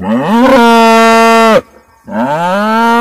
아! 아!